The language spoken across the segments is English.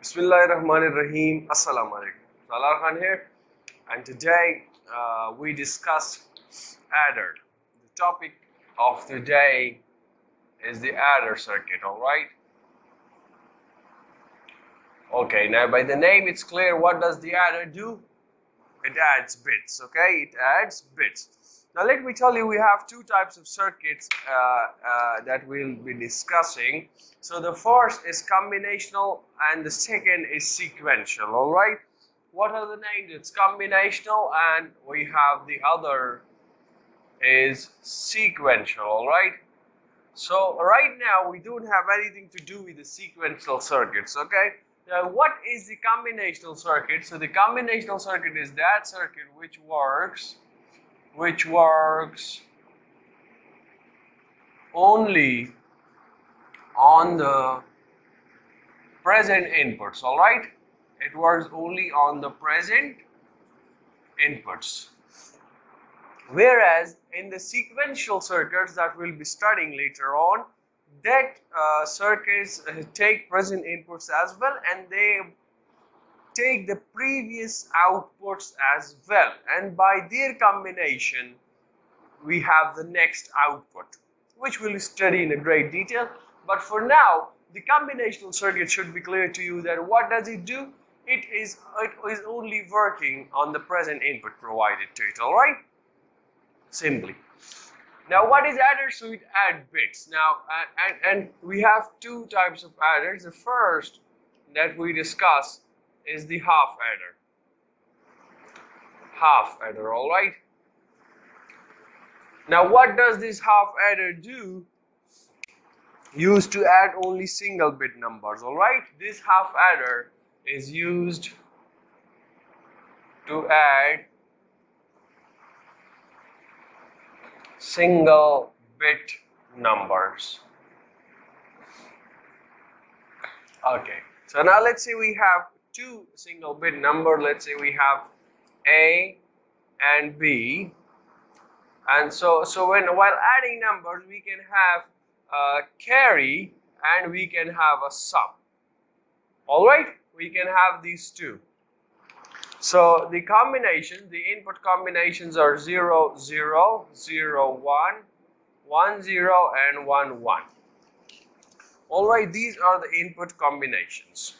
Bismillahirrahmanirrahim. Assalamu alaikum. Salaar Khan here, and today uh, we discuss adder. The topic of the day is the adder circuit. All right. Okay. Now, by the name, it's clear. What does the adder do? It adds bits. Okay. It adds bits. Now, let me tell you, we have two types of circuits uh, uh, that we'll be discussing. So, the first is combinational and the second is sequential, all right? What are the names? It's combinational and we have the other is sequential, all right? So, right now, we don't have anything to do with the sequential circuits, okay? Now, what is the combinational circuit? So, the combinational circuit is that circuit which works which works only on the present inputs all right? It works only on the present inputs. Whereas in the sequential circuits that we'll be studying later on that uh, circuits uh, take present inputs as well and they take the previous outputs as well. And by their combination we have the next output which we'll study in a great detail. But for now the combinational circuit should be clear to you that what does it do? It is it is only working on the present input provided to it all right? Simply. Now what is adder so add bits? Now and, and we have two types of adders. The first that we discuss is the half adder. Half adder, all right. Now, what does this half adder do? Used to add only single bit numbers, all right. This half adder is used to add single bit numbers. Okay, so now let's say we have two single bit number let's say we have a and b. And so so when while adding numbers we can have a carry and we can have a sum. All right? We can have these two. So the combination the input combinations are 0 0 0 1 1 0 and 1 1 all right? These are the input combinations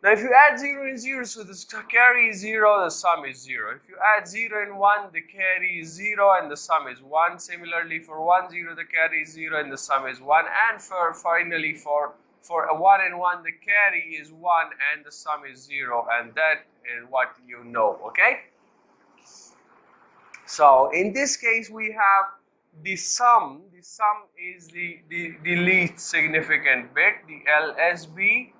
now if you add 0 and 0, so the carry is 0, the sum is 0. If you add 0 and 1, the carry is 0 and the sum is 1. Similarly for 1, 0, the carry is 0 and the sum is 1. And for finally for, for a 1 and 1, the carry is 1 and the sum is 0. And that is what you know, okay? So in this case, we have the sum. The sum is the, the, the least significant bit, the LSB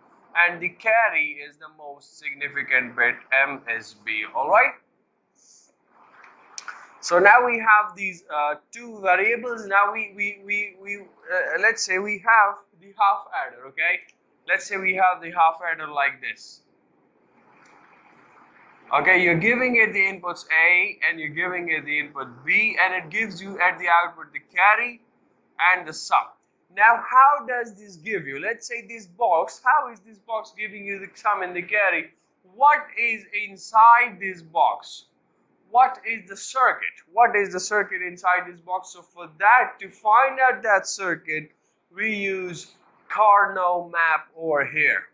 and the carry is the most significant bit MSB all right so now we have these uh, two variables. Now we we we, we uh, let's say we have the half adder okay? Let's say we have the half adder like this. Okay you're giving it the inputs A and you're giving it the input B and it gives you at the output the carry and the sum now, how does this give you? Let's say this box, how is this box giving you the sum and the carry? What is inside this box? What is the circuit? What is the circuit inside this box? So for that, to find out that circuit, we use Karnaugh map over here.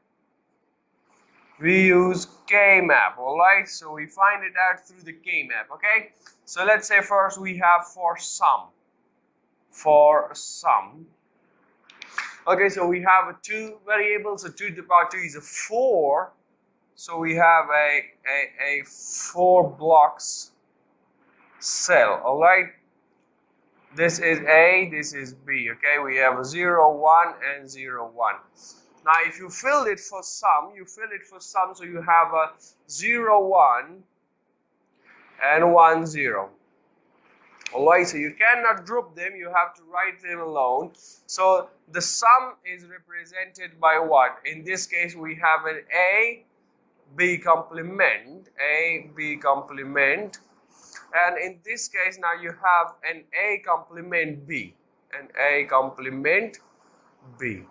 We use K-map, alright? So we find it out through the K-map, okay? So let's say first we have for sum. For sum, Okay, so we have two variables, so 2 to the power 2 is a 4. So we have a, a, a 4 blocks cell, alright? This is A, this is B, okay? We have a 0, 1 and 0, 1. Now if you fill it for sum, you fill it for sum, so you have a 0, 1 and 1, 0. Alright, so you cannot group them, you have to write them alone. So the sum is represented by what? In this case, we have an A, B complement, A, B complement. And in this case, now you have an A complement B, an A complement B.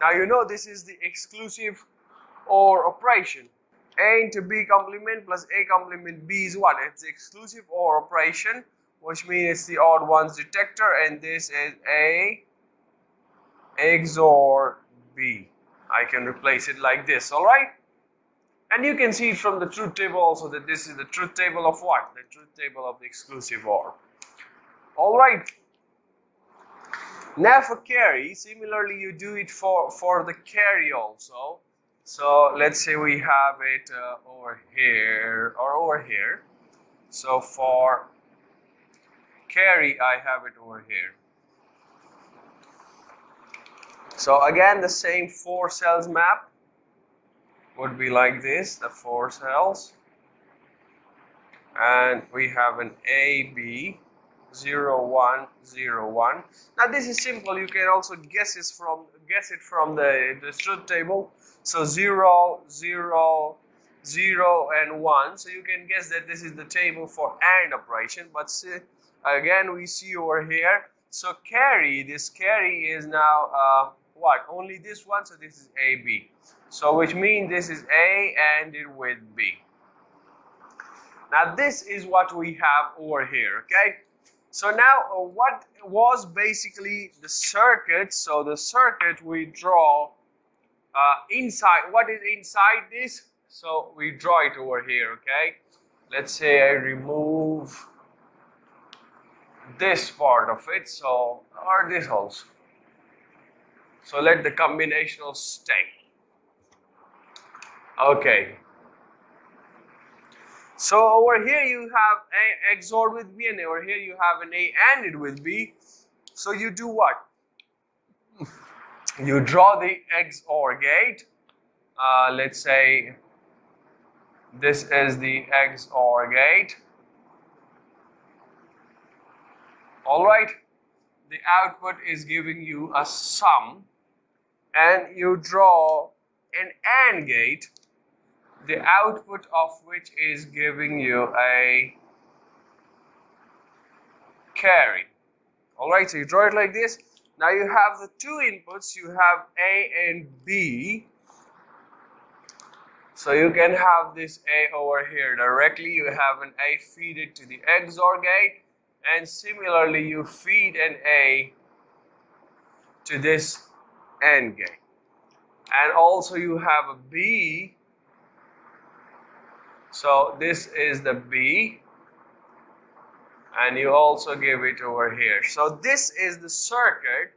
Now you know this is the exclusive OR operation. A into B complement plus A complement B is what? It's the exclusive OR operation which means it's the odd ones detector and this is A XOR B. I can replace it like this, alright? And you can see from the truth table also that this is the truth table of what? The truth table of the exclusive OR. Alright. Now for carry, similarly you do it for, for the carry also. So let's say we have it uh, over here or over here. So for carry, I have it over here. So again, the same four cells map would be like this, the four cells. And we have an A, B, 0, 1, 0, 1. Now this is simple, you can also guess it from, guess it from the, the truth table. So 0, 0, 0 and 1. So you can guess that this is the table for AND operation. But see, again we see over here. So carry, this carry is now uh, what? Only this one, so this is AB. So which means this is A and it with B. Now this is what we have over here, okay? So now uh, what was basically the circuit, so the circuit we draw uh, inside, what is inside this? So we draw it over here, okay? Let's say I remove this part of it, so, or this also. So let the combinational stay. Okay. So over here you have A XOR with B and over here you have an A ANDed with B. So you do what? You draw the XOR gate. Uh, let's say this is the XOR gate. Alright, the output is giving you a sum and you draw an AND gate the output of which is giving you a carry. Alright, so you draw it like this. Now you have the two inputs, you have A and B. So you can have this A over here directly, you have an A feed it to the XOR gate, and similarly you feed an A to this AND gate. And also you have a B so this is the B and you also give it over here. So this is the circuit,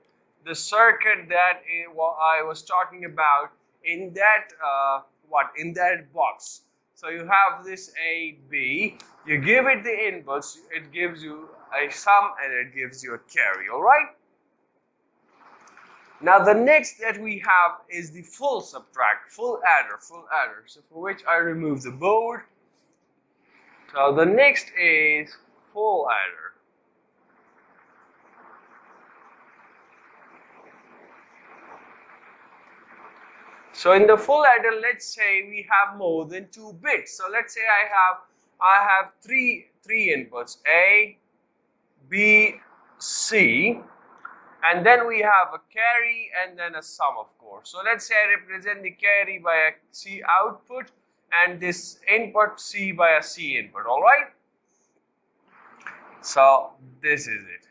the circuit that I was talking about in that, uh, what, in that box. So you have this A, B, you give it the inputs, it gives you a sum and it gives you a carry, alright? Now the next that we have is the full subtract, full adder, full adder. So for which I remove the board. So the next is full adder. So in the full adder, let's say we have more than two bits. So let's say I have I have three three inputs A, B, C and then we have a carry and then a sum of course. So let's say I represent the carry by a C output and this input C by a C input, alright? So this is it.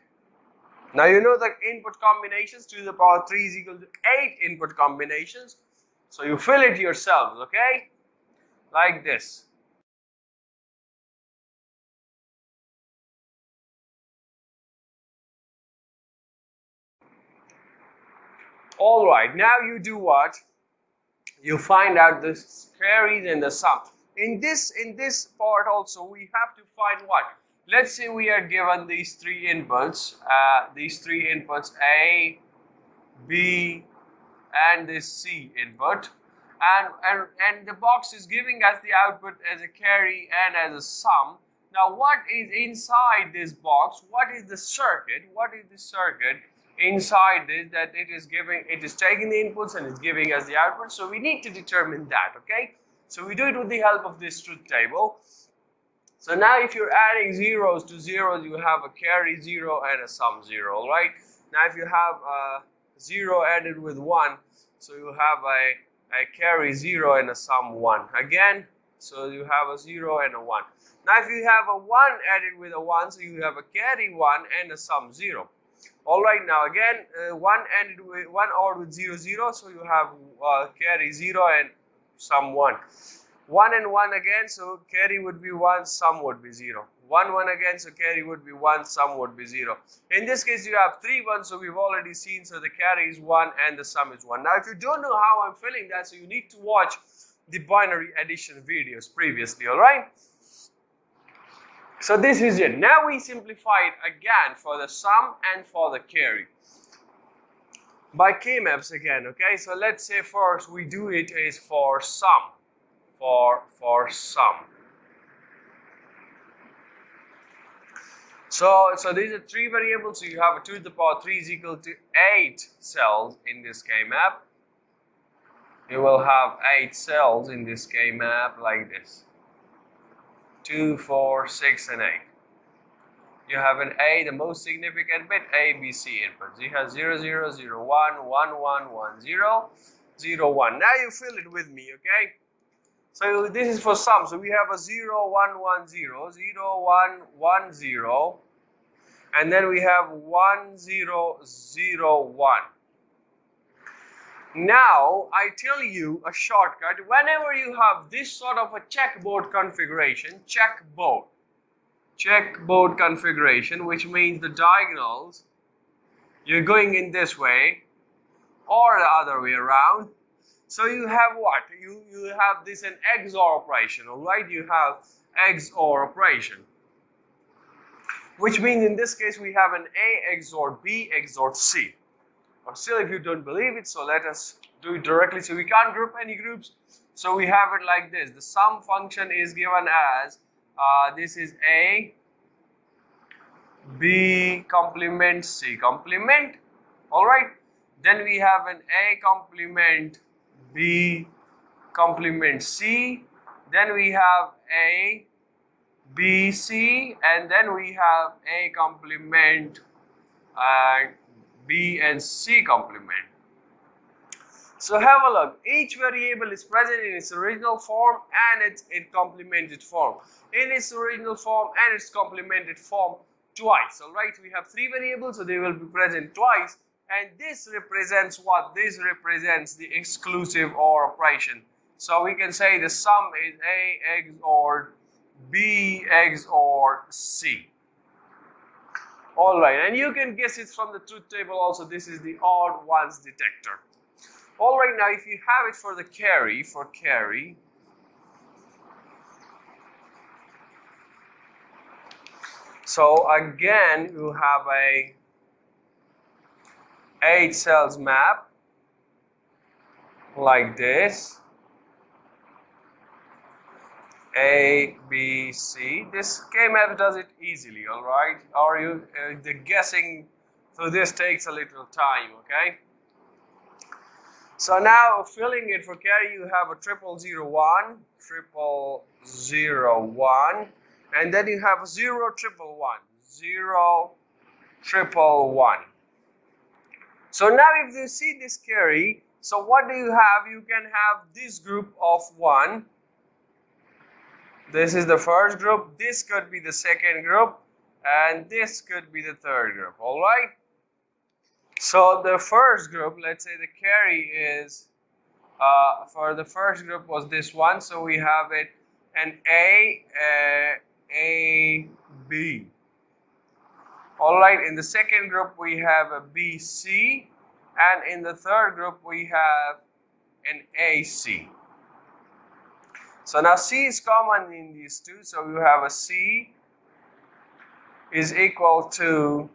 Now you know the input combinations 2 to the power 3 is equal to 8 input combinations. So you fill it yourselves, okay? Like this. All right, now you do what? You find out the carries and the sum. In this, in this part also, we have to find what? Let's say we are given these three inputs, uh, these three inputs A, B, and this C input. And, and, and the box is giving us the output as a carry and as a sum. Now what is inside this box? What is the circuit? What is the circuit? Inside this that it is giving, it is taking the inputs and it's giving us the output. So we need to determine that, okay? So we do it with the help of this truth table. So now if you're adding zeros to zeros, you have a carry zero and a sum zero, right? Now if you have a 0 added with 1. So you have a, a carry 0 and a sum 1. Again, so you have a 0 and a 1. Now if you have a 1 added with a 1, so you have a carry 1 and a sum 0. Alright, now again, uh, 1 ended with 1 or with 0, 0, so you have uh, carry 0 and sum 1. 1 and 1 again, so carry would be 1, sum would be 0. 1, 1 again, so carry would be 1, sum would be 0. In this case, you have 3 1, so we've already seen, so the carry is 1 and the sum is 1. Now, if you don't know how I'm filling that, so you need to watch the binary addition videos previously, alright? So this is it. Now we simplify it again for the sum and for the carry. By K-maps again, okay? So let's say first we do it is for sum. For, for sum. So, so these are three variables. So you have a 2 to the power 3 is equal to 8 cells in this K-map. You will have 8 cells in this K-map like this. 2, 4, 6, and 8. You have an A, the most significant bit, A, B, C inputs. You have 0, 0, 0, 1, 1, 1, 1, 0, 0, 1. Now you fill it with me, okay? So this is for sum. So we have a 0, 1, 1, 0, 0, 1, 1, 0. And then we have 1, 0, 0, 1. Now, I tell you a shortcut. Whenever you have this sort of a checkboard configuration, checkboard, checkboard configuration, which means the diagonals, you're going in this way or the other way around. So you have what? You, you have this an XOR operation, all right? You have XOR operation. Which means in this case we have an A XOR B XOR C. But still if you don't believe it, so let us do it directly. So we can't group any groups. So we have it like this. The sum function is given as, uh, this is A, B complement C complement. Alright. Then we have an A complement B complement C. Then we have A, B, C, and then we have A complement uh, B and C complement. So have a look. Each variable is present in its original form and its, its complemented form. In its original form and its complemented form twice. Alright, we have three variables, so they will be present twice and this represents what? This represents the exclusive OR operation. So we can say the sum is A XOR B XOR C. Alright, and you can guess it from the truth table also. This is the odd ones detector. Alright, now if you have it for the carry, for carry, so again you have a 8 cells map like this A, B, C. This K-map does it easily, all right? Or you, uh, the guessing so this takes a little time, okay? So now filling it for carry, you have a triple zero one, triple zero one, and then you have a zero triple one, zero triple one. So now if you see this carry, so what do you have? You can have this group of 1. This is the first group. This could be the second group. And this could be the third group. Alright? So the first group, let's say the carry is, uh, for the first group was this one. So we have it an A, uh, A, B. All right, in the second group we have a BC and in the third group we have an AC. So now C is common in these two, so you have a C is equal to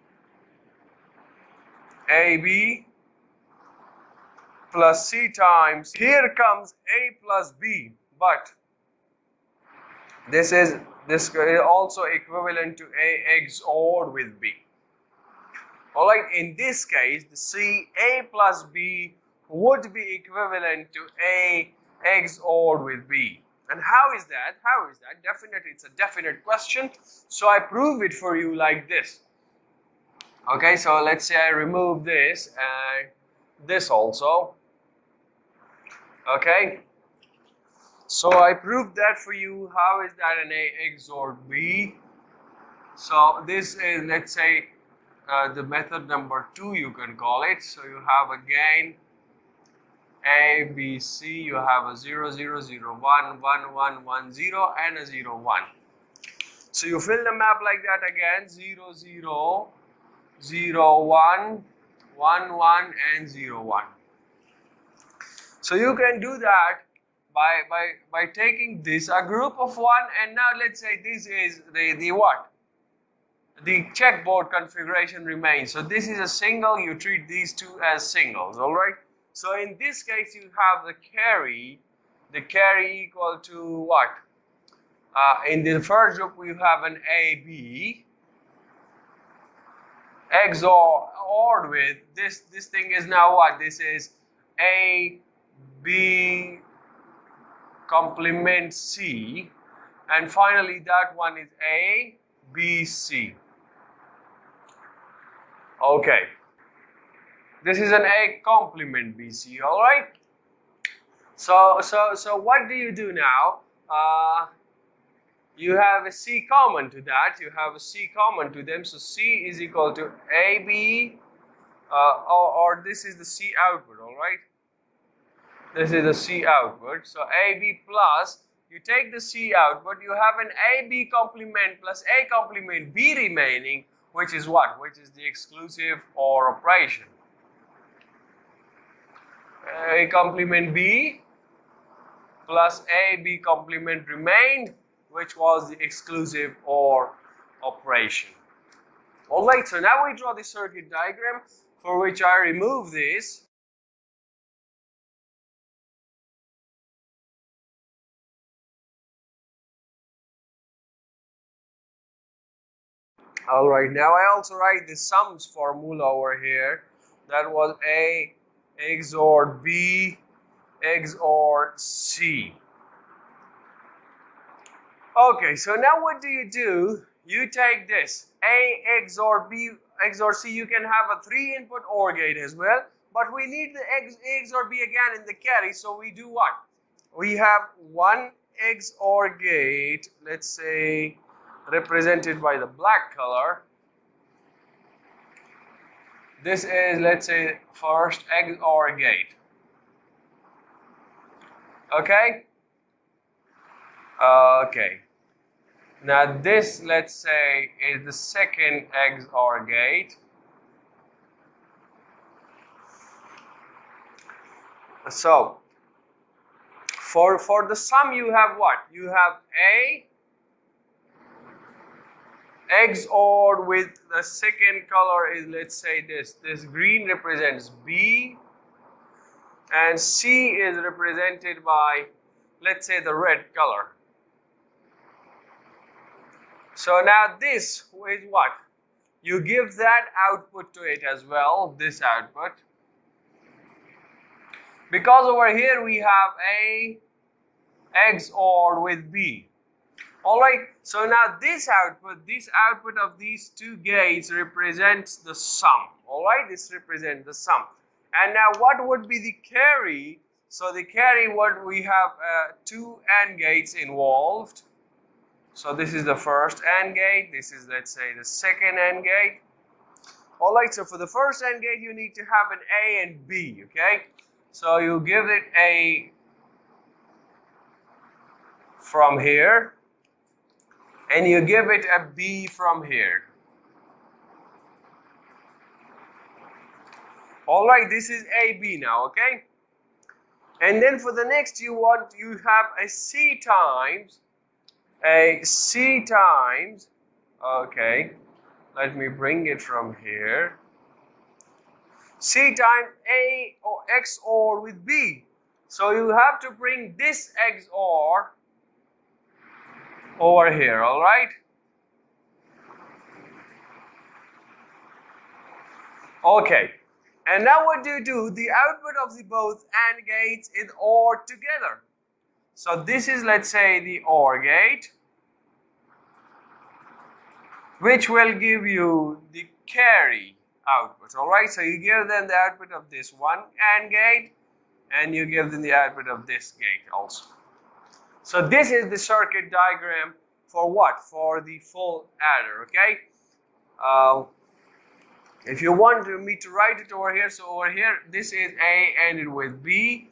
AB plus C times, here comes A plus B, but this is this is also equivalent to A XORed with B. Alright, in this case, the C A plus B would be equivalent to A XORed with B. And how is that? How is that? Definitely, it's a definite question. So I prove it for you like this. Okay, so let's say I remove this. and this also. Okay. So I proved that for you. How is that an A XOR B? So this is, let's say, uh, the method number two, you can call it. So you have again A, B, C, you have a 0, 0, 0, 1, 1, 1, 1, 0, and a 0, 1. So you fill the map like that again 0, 0, 0, 1, 1, 1, and 0, 1. So you can do that by, by, by taking this, a group of 1, and now let's say this is the, the what? the checkboard configuration remains. So this is a single, you treat these two as singles, all right? So in this case, you have the carry, the carry equal to what? Uh, in the first group, we have an AB, XOR or with this, this thing is now what? This is A, B, complement C, and finally that one is A, B, C. Okay. This is an A complement BC, all right? So, so, so what do you do now? Uh, you have a C common to that. You have a C common to them. So C is equal to AB, uh, or, or this is the C output, all right? This is the C output. So AB plus, you take the C output, you have an AB complement plus A complement B remaining, which is what? Which is the exclusive OR operation. A complement B plus A B complement remained, which was the exclusive OR operation. Alright, so now we draw the circuit diagram for which I remove this All right, now I also write the sums formula over here. That was A XOR B XOR C. Okay, so now what do you do? You take this A XOR B XOR C. You can have a three input OR gate as well, but we need the X, XOR B again in the carry. So we do what? We have one XOR gate, let's say represented by the black color. This is, let's say, first XOR gate. Okay? Okay. Now this, let's say, is the second XOR gate. So, for, for the sum you have what? You have A XOR with the second color is let's say this. This green represents B and C is represented by let's say the red color. So now this is what? You give that output to it as well this output. Because over here we have a XOR with B Alright, so now this output, this output of these two gates represents the sum. Alright, this represents the sum. And now what would be the carry? So the carry, what we have uh, two AND gates involved. So this is the first AND gate, this is let's say the second AND gate. Alright, so for the first AND gate you need to have an A and B, okay? So you give it a from here and you give it a B from here. All right, this is AB now, okay? And then for the next, you want, you have a C times, a C times, okay, let me bring it from here. C times A or XOR with B. So you have to bring this XOR over here, all right? Okay, and now what do you do? The output of the both AND gates is OR together. So this is, let's say, the OR gate, which will give you the carry output. All right, so you give them the output of this one AND gate, and you give them the output of this gate also. So this is the circuit diagram for what? For the full adder, okay? Uh, if you want me to write it over here, so over here, this is A ANDed with B,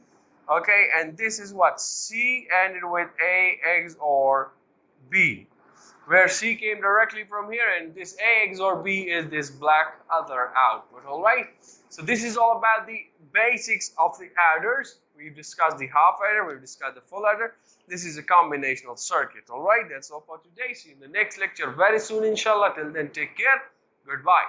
okay? And this is what? C ANDed with A, X, or B where C came directly from here and this A XOR B is this black other output, alright? So this is all about the basics of the adders. We've discussed the half adder, we've discussed the full adder. This is a combinational circuit, alright? That's all for today. See you in the next lecture very soon, inshallah. Till then, take care. Goodbye.